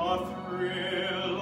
A thrill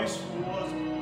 Christ was